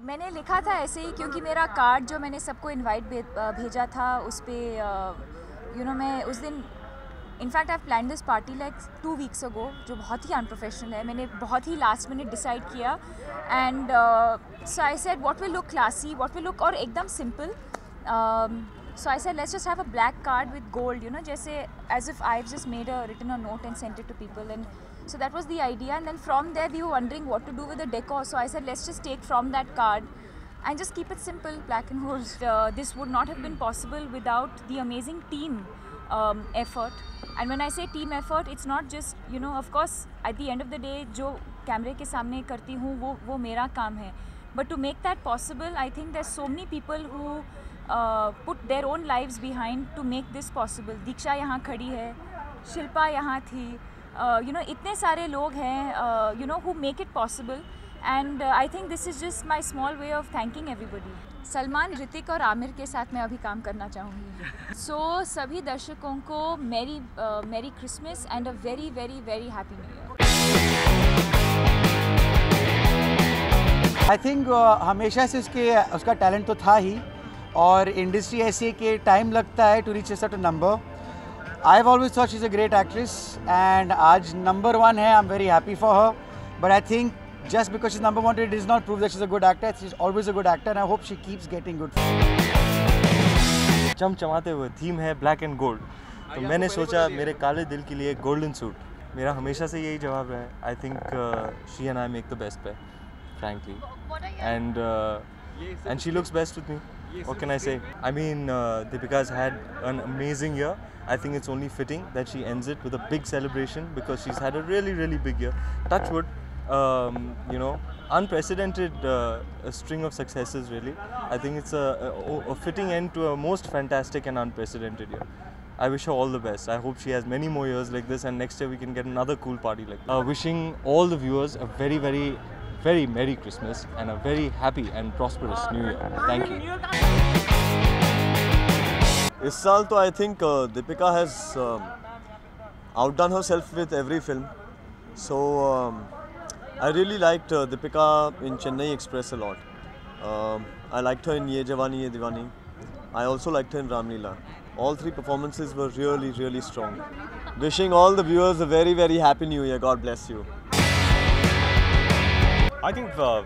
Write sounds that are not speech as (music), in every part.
मैंने लिखा था ऐसे ही क्योंकि मेरा कार्ड जो मैंने सबको इनवाइट भेजा था उस पर यू नो मैं उस दिन in fact I plan this party like two weeks ago जो बहुत ही अनप्रोफेशनल है मैंने बहुत ही लास्ट मिनट डिसाइड किया and so I said what will look classy what will look और एकदम simple so I said, let's just have a black card with gold you know जैसे as if I just made a written a note and sent it to people. And so that was the idea. And then from there, we were wondering what to do with the decor. So I said, let's just take from that card and just keep it simple, black and gold. (laughs) Uh, this would not have been possible without the amazing team um, effort. And when I say team effort, it's not just, you know, of course, at the end of the day, जो कैमरे के सामने करती हूँ वो वो मेरा काम है. But to make that possible, I think there's so many people who put their own lives behind to make this possible Diksha यहाँ खड़ी है शिल्पा यहाँ थी यू नो इतने सारे लोग हैं you know who make it possible and I think this is just my small way of thanking everybody Salman Hrithik और आमिर के साथ मैं अभी काम करना चाहूँगी। सो (laughs) so, सभी दर्शकों को मेरी merry Christmas and a very very very happy new year I think हमेशा से उसके उसका टैलेंट तो था ही। और इंडस्ट्री ऐसी है कि टाइम लगता है to reach certain number I have always thought she is a great actress and आज नंबर वन है I am very happy for her but I think just because she's number one, it does not prove that she's a good actor. She's always a good actor, and I hope she keeps getting good. चमचमाते हुए theme है black and gold तो मैंने सोचा मेरे काले दिल के लिए गोल्डन सूट मेरा हमेशा से यही जवाब है I think she and I make the best pair frankly and and she looks best with me what can I say? I mean, uh, Deepika's had an amazing year. I think it's only fitting that she ends it with a big celebration because she's had a really, really big year. Touchwood, um, you know, unprecedented uh, string of successes, really. I think it's a, a, a, fitting end to a most fantastic and unprecedented year. I wish her all the best. I hope she has many more years like this, and next year we can get another cool party like this. Uh, wishing all the viewers a very, very very Merry Christmas and a very happy and prosperous New Year. Thank you. Is Saal I think uh, Deepika has um, outdone herself with every film. So um, I really liked uh, Deepika in Chennai Express a lot. Um, I liked her in Ye Jawani Ye Diwani. I also liked her in Ramlila. All three performances were really, really strong. Wishing all the viewers a very, very happy new year. God bless you. I think uh,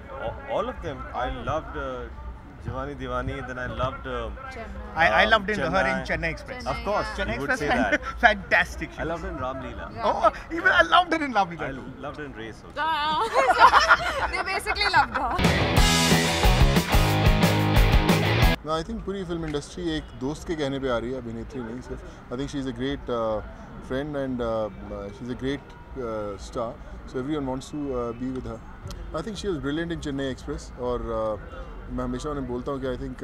all of them. I loved uh, Jawani Diwani. Then I loved. Uh, I, I loved in her in Chennai Express. Chennai. Of course, Chennai you Express. would say that. fantastic. I loved in Ramleela. Oh, even I loved her in Ramleela. I loved in Race also. they basically loved her. No, I think पूरी film industry एक दोस्त के कहने पे आ रही है अभिनेत्री नहीं सिर्फ़ I think she is a great friend and she is a great star so everyone wants to be with her I think she was brilliant in Chennai express और uh, मैं हमेशा उन्हें बोलता हूँ कि I think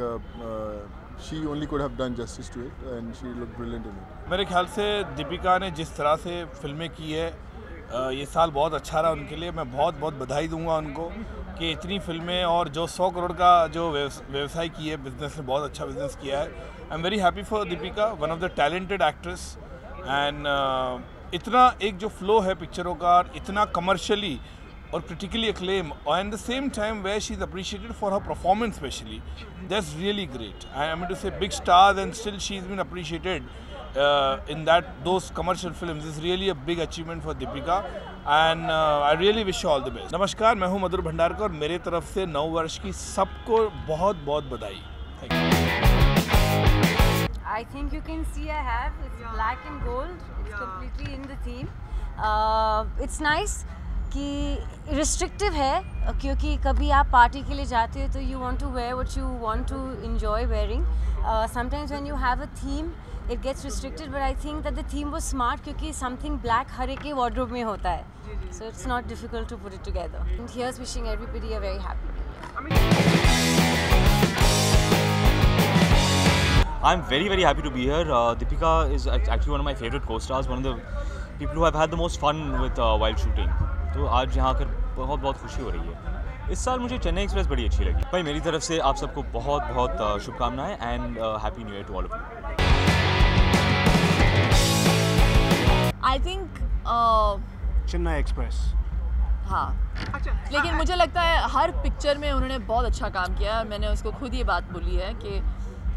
she only could have done justice to it and she look brilliant in it मेरे ख्याल से दीपिका ने जिस तरह से फ़िल्में की है uh, ये साल बहुत अच्छा रहा उनके लिए। मैं बहुत बहुत बधाई दूँगा उनको कि इतनी फ़िल्में और जो सौ करोड़ का जो व्यवसाय की है बिज़नेस ने बहुत अच्छा बिज़नेस किया है। I am very happy for Deepika one of the talented actress and इतना एक जो फ्लो है पिक्चरों का इतना commercially or critically acclaimed and at the same time where she's appreciated for her performance especially that's really great i am going to say big stars and still she's been appreciated uh, in that those commercial films is really a big achievement for Deepika and uh, I really wish you all the best. नमस्कार मैं हूं मधुर भंडारकर और मेरे तरफ से नौ वर्ष की सबको बहुत बहुत बधाई thank you I think you can see I have it's black and gold it's completely in the theme uh, it's nice कि रिस्ट्रिक्टिव है क्योंकि कभी आप पार्टी के लिए जाते हो तो you want to wear what you want to enjoy wearing sometimes when you have a theme it gets restricted but I think that the theme was smart क्योंकि समथिंग ब्लैक हर एक वार्डरोब में होता है so it's not difficult to put it together and here's wishing everybody a very happy I'm very very happy to be here. Uh, Deepika is actually one of my favorite co-stars, one of the people who have had the most fun with uh, while shooting. तो आज यहाँ आकर बहुत बहुत खुशी हो रही है। इस साल मुझे चेन्नई एक्सप्रेस बड़ी अच्छी लगी। भाई मेरी तरफ़ से आप सबको बहुत बहुत शुभकामनाएँ and happy new year to all of you I think Chennai express. हाँ। लेकिन मुझे लगता है हर पिक्चर में उन्होंने बहुत अच्छा काम किया है और मैंने उसको खुद ये बात बोली है कि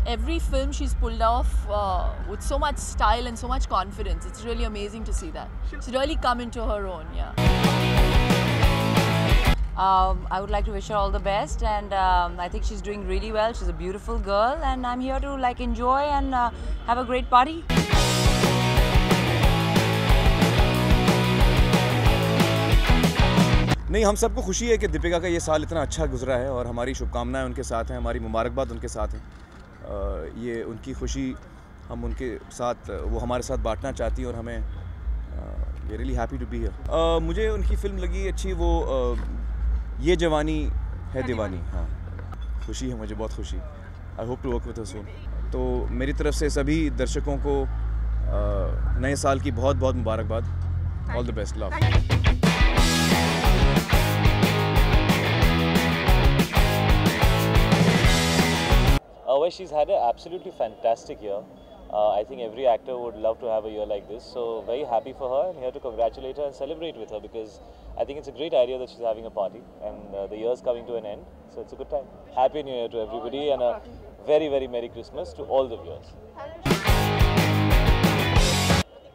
every film she's pulled off uh, with so much style and so much confidence. It's really amazing to see that. She's really come into her own, yeah. Um, I would like to wish her all the best, and um, I think she's doing really well. She's a beautiful girl, and I'm here to like enjoy and uh, have a great party. नहीं हम सबको खुशी है कि दीपिका का ये साल इतना अच्छा गुजरा है और हमारी शुभकामनाएं उनके साथ हैं हमारी मुबारकबाद उनके साथ हैं अ, ये उनकी खुशी हम उनके साथ वो हमारे साथ बांटना चाहती हैं और हमें we really happy to be here मुझे उनकी फ़िल्म लगी अच्छी वो अ, ये जवानी है दीवानी। हाँ। खुशी है मुझे बहुत खुशी। I hope to work with soon तो मेरी तरफ़ से सभी दर्शकों को अ, नए साल की बहुत बहुत मुबारकबाद all the best love Uh, well, she's had an absolutely fantastic year. Uh, I think every actor would love to have a year like this. So very happy for her and here to congratulate her and celebrate with her because I think it's a great idea that she's having a party and uh, the year's coming to an end. So it's a good time. Happy New Year to everybody and a very very Merry Christmas to all the viewers.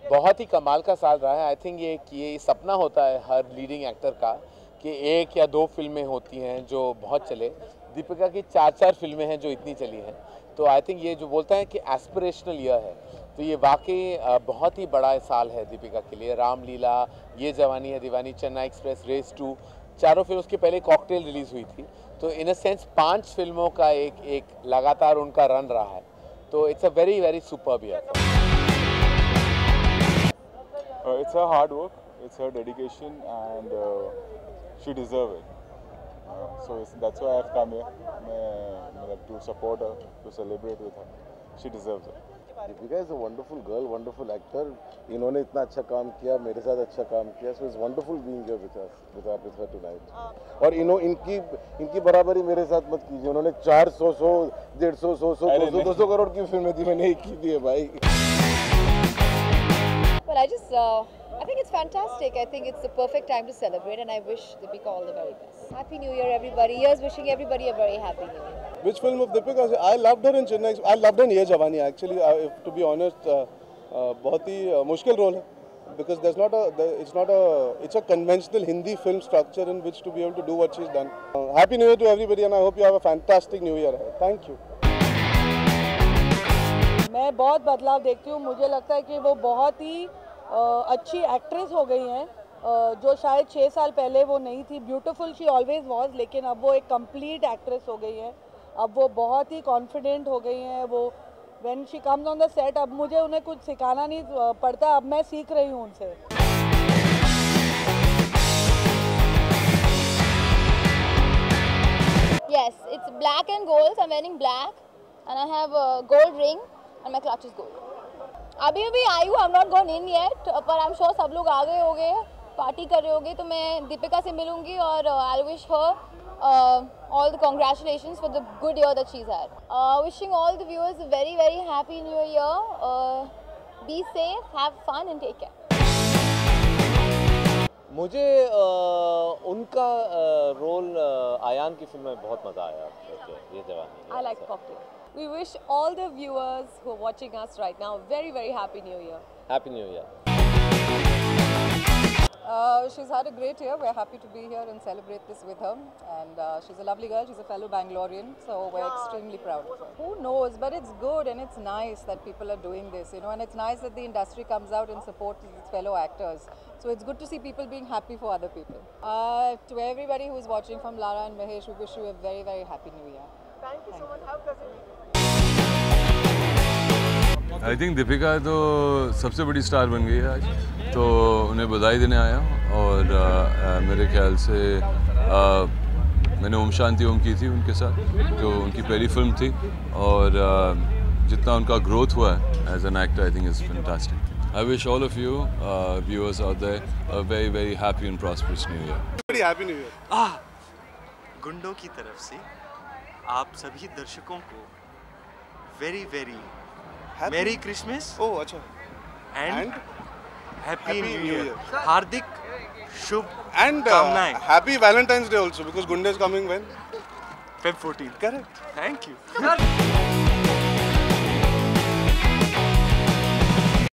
बहुत ही कमाल का साल रहा है I think ये कि ये सपना होता है हर लीडिंग एक्टर का कि एक या दो फिल्में होती हैं जो बहुत चले दीपिका की चार चार फ़िल्में हैं जो इतनी चली हैं। तो आई थिंक ये जो बोलता है कि एस्पिरेशनल ईयर है तो ये वाकई बहुत ही बड़ा साल है दीपिका के लिए। Ramleela Yeh Jawaani Hai Deewani Chennai express race two चारों फ़िल्म उसके पहले कॉकटेल रिलीज़ हुई थी। तो इन अ सेंस पाँच फ़िल्मों का एक एक लगातार उनका रन रहा है। तो it's a very very super year it's work, it's her dedication, and uh, she deserves it. Uh, so it's, that's why I've come here to support her, to celebrate with her. She deserves it. Deepika is a wonderful girl wonderful actor इन्होंने इतना अच्छा काम किया मेरे साथ अच्छा काम किया so it's wonderful being here with us with with her tonight और इन्हों इनकी इनकी बराबरी मेरे साथ मत कीजिए उन्होंने 400 100 150 100 100 अरे 200 200 करोड़ की फ़िल्में थी मैंने एक की थी भाई Well, I just, uh, I think it's fantastic. I think it's the perfect time to celebrate, and I wish Deepika all the very best. Happy New Year, everybody. Here's wishing everybody a very happy New Year. Which film of Deepika? I loved her in Chennai. I loved her in Ye Jawani. Actually, uh, if, to be honest, uh, uh, बहुत ही uh, मुश्किल role है because there's not a there, it's not a it's a conventional Hindi film structure in which to be able to do what she's done. Uh, happy New Year to everybody, and I hope you have a fantastic New Year. ahead. Thank you. मैं बहुत बदलाव देखती हूँ मुझे लगता है कि वो बहुत ही अ, अच्छी एक्ट्रेस हो गई हैं जो शायद छः साल पहले वो नहीं थी ब्यूटीफुल शी ऑलवेज वॉज़ लेकिन अब वो एक कंप्लीट एक्ट्रेस हो गई है अब वो बहुत ही कॉन्फिडेंट हो गई हैं वो when she comes on the set अब मुझे उन्हें कुछ सिखाना नहीं पड़ता अब मैं सीख रही हूँ उनसे Yes, it's black and gold. So I'm wearing black, and I have a gold ring, and my clutch is gold. अभी अभी आई हूँ नॉट गोन इन येट पर आई एम श्योर सब लोग आ गए हो पार्टी कर रहे हो तो मैं दीपिका से मिलूँगी और I wish her all the congratulation for the good year the are wishing all the viewers very very happy new year be safe have fun and take care मुझे आ, उनका आ, रोल आयान की फ़िल्म में बहुत मज़ा आया Yeh Jawaani I like We wish all the viewers who are watching us right now very, very happy new year. Happy new year. Uh, she's had a great year. We're happy to be here and celebrate this with her. And uh, she's a lovely girl. She's a fellow Bangalorean. So we're yeah. extremely proud of her. Who knows? But it's good and it's nice that people are doing this, you know. And it's nice that the industry comes out and supports its fellow actors. So it's good to see people being happy for other people. Uh, to everybody who's watching from Lara and Mahesh, we wish you a very, very happy new year. Thank you Thank so much. You. a pleasant. I think Deepika तो सबसे बड़ी star बन गई है आज। तो उन्हें बधाई देने आया हूँ और आ, आ, मेरे ख्याल से आ, मैंने ओम शांति ओम की थी उनके साथ जो उनकी पहली फ़िल्म थी। और आ, जितना उनका ग्रोथ हुआ है as an actor I think is fantastic I wish all of you viewers out there a very very happy and prosperous new year Very happy New Year. आह गुंडों की तरफ़ से आप सभी दर्शकों को वेरी वेरी मेरी क्रिसमस ओह अच्छा। एंड हैप्पी न्यू ईयर हार्दिक शुभ and happy Valentine's day also because Gunday is coming when Feb 14 correct thank you